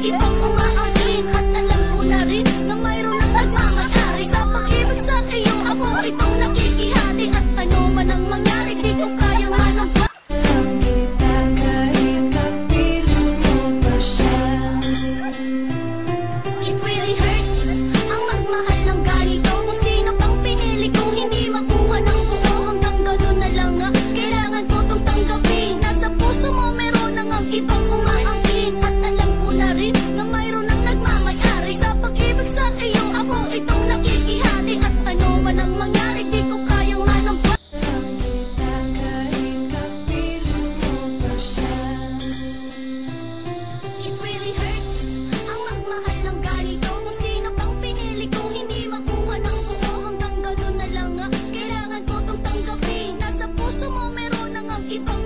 一蹦，呼啦。Keep on